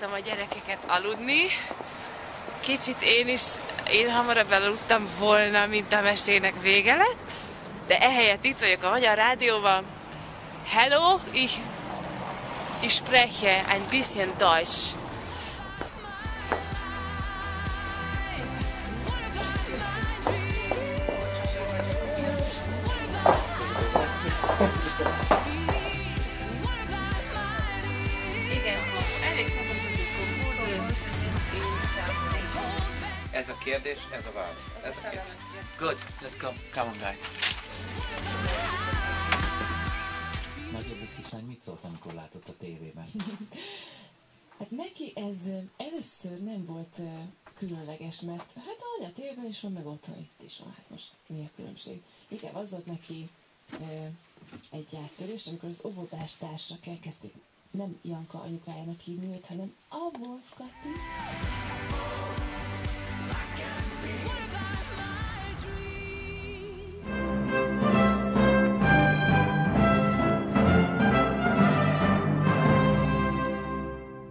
hagytam a gyerekeket aludni. Kicsit én is, én hamarabb elaludtam volna, mint a mesének vége lett. De ehelyett itt vagyok a Magyar Rádióban. Hello, ich, ich spreche ein bisschen Deutsch. Igen, Ez a kérdés, ez a válasz. Ez a kérdés. Good, let's go. Come on, guys. Nagyobbik kislány mit szólt, amikor látott a tévében? Hát neki ez először nem volt különleges, mert hát anya tévében is van, meg otthon itt is van, hát most mi a különbség. Inkább az volt neki egy áttörés, amikor az óvodás társak elkezdték nem Janka anyukájának hívni őt, hanem a Wolf Kati.